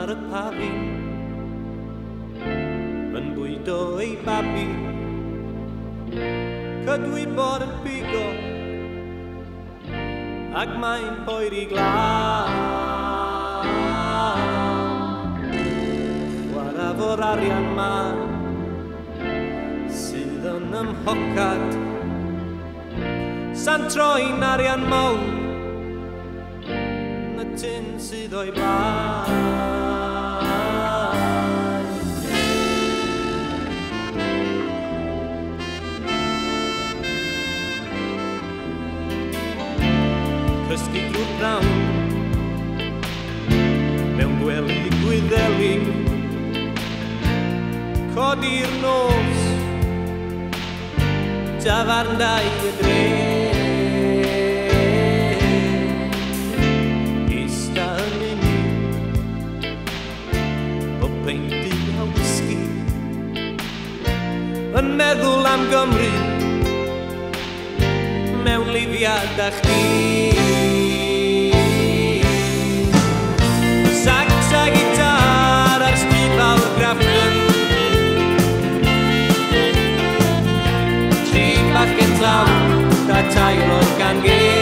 ar y pafi Yn bwydo ei babi Cydwi bod yn bigo Ac mae'n poeri glaw Chwarafo'r arian ma Sydd yn ymhocad Sa'n troi'n arian mawr tin sydd o'i blaen. cysgu drwy brawn Mewn gwely gwyddeli Codi'r nos Dafarn dau y dre Ista yn unig Bob peinti a whisky Yn meddwl am Gymru mewn lifiad a chdi. ใจลงการเกี